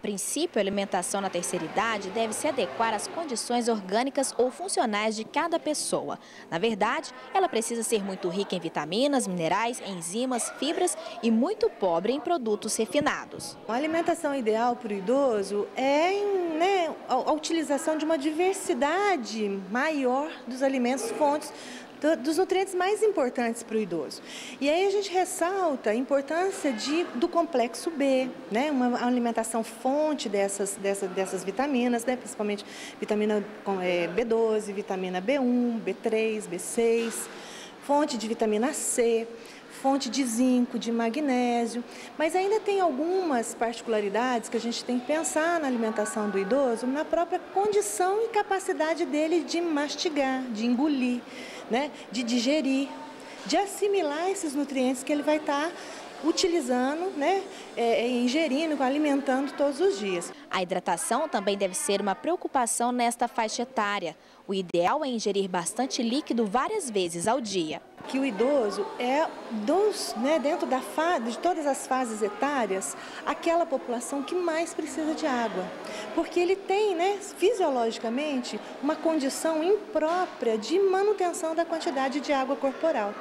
princípio, a alimentação na terceira idade deve se adequar às condições orgânicas ou funcionais de cada pessoa. Na verdade, ela precisa ser muito rica em vitaminas, minerais, enzimas, fibras e muito pobre em produtos refinados. A alimentação ideal para o idoso é né, a utilização de uma diversidade maior dos alimentos fontes dos nutrientes mais importantes para o idoso. E aí a gente ressalta a importância de, do complexo B, né? uma alimentação fonte dessas, dessas, dessas vitaminas, né? principalmente vitamina é, B12, vitamina B1, B3, B6, fonte de vitamina C fonte de zinco, de magnésio, mas ainda tem algumas particularidades que a gente tem que pensar na alimentação do idoso, na própria condição e capacidade dele de mastigar, de engolir, né, de digerir, de assimilar esses nutrientes que ele vai estar tá utilizando, né, é, é, ingerindo, alimentando todos os dias. A hidratação também deve ser uma preocupação nesta faixa etária. O ideal é ingerir bastante líquido várias vezes ao dia. Que o idoso é dos, né, dentro da fase, de todas as fases etárias, aquela população que mais precisa de água, porque ele tem, né, fisiologicamente, uma condição imprópria de manutenção da quantidade de água corporal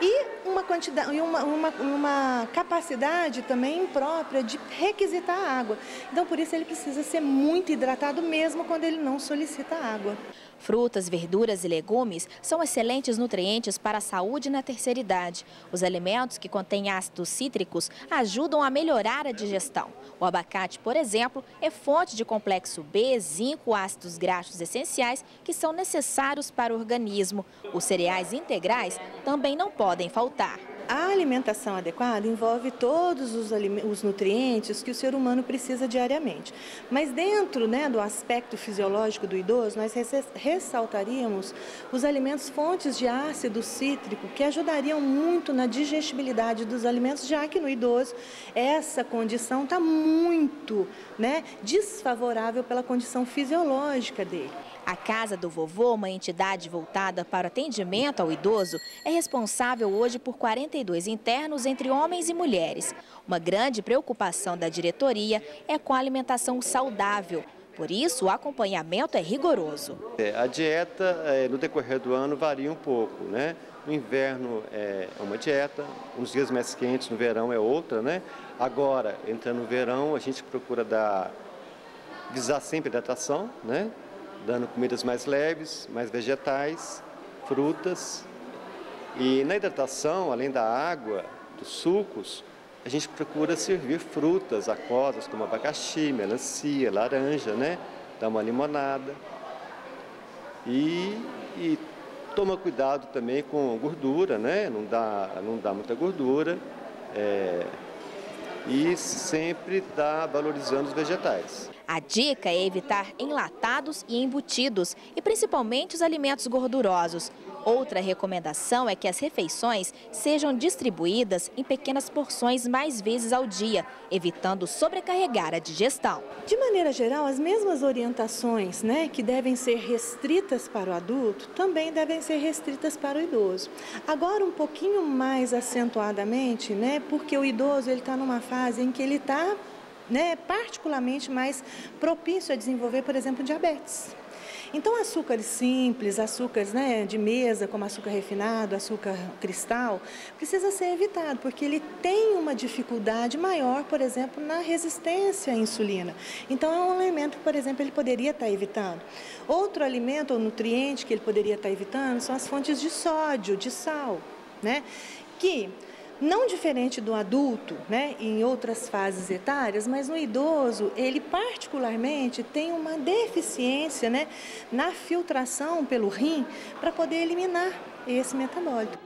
e uma quantidade, uma, uma, uma capacidade também imprópria de requisitar água. Então, por isso ele precisa ser muito hidratado mesmo quando ele não solicita água. Frutas, verduras e legumes são excelentes nutrientes para a saúde na terceira idade. Os alimentos que contêm ácidos cítricos ajudam a melhorar a digestão. O abacate, por exemplo, é fonte de complexo B, zinco, ácidos graxos essenciais que são necessários para o organismo. Os cereais integrais também não podem faltar. A alimentação adequada envolve todos os, os, nutrientes que o ser humano precisa diariamente. Mas dentro né, do aspecto fisiológico do idoso, nós ressaltaríamos os alimentos fontes de ácido cítrico, que ajudariam muito na digestibilidade dos alimentos, já que no idoso essa condição está muito né, desfavorável pela condição fisiológica dele. A Casa do Vovô, uma entidade voltada para atendimento ao idoso, é responsável hoje por 42 internos entre homens e mulheres. Uma grande preocupação da diretoria é com a alimentação saudável. Por isso, o acompanhamento é rigoroso. É, a dieta, é, no decorrer do ano, varia um pouco, né? No inverno é uma dieta, uns dias mais quentes, no verão é outra, né? Agora, entrando no verão, a gente procura dar, visar sempre hidratação, né? Dando comidas mais leves, mais vegetais, frutas. E na hidratação, além da água, dos sucos, a gente procura servir frutas aquosas como abacaxi, melancia, laranja, né? Dá uma limonada. E, e toma cuidado também com gordura, né? Não dá, não dá muita gordura. É, e sempre está valorizando os vegetais. A dica é evitar enlatados e embutidos, e principalmente os alimentos gordurosos. Outra recomendação é que as refeições sejam distribuídas em pequenas porções mais vezes ao dia, evitando sobrecarregar a digestão. De maneira geral, as mesmas orientações né, que devem ser restritas para o adulto também devem ser restritas para o idoso. Agora, um pouquinho mais acentuadamente, né, porque o idoso está numa fase em que ele está né, particularmente mais propício a desenvolver, por exemplo, diabetes. Então, açúcares simples, açúcares né, de mesa, como açúcar refinado, açúcar cristal, precisa ser evitado, porque ele tem uma dificuldade maior, por exemplo, na resistência à insulina. Então, é um alimento que, por exemplo, ele poderia estar evitando. Outro alimento ou nutriente que ele poderia estar evitando são as fontes de sódio, de sal, né? que não diferente do adulto, né, em outras fases etárias, mas no idoso, ele particularmente tem uma deficiência né, na filtração pelo rim para poder eliminar esse metabólito.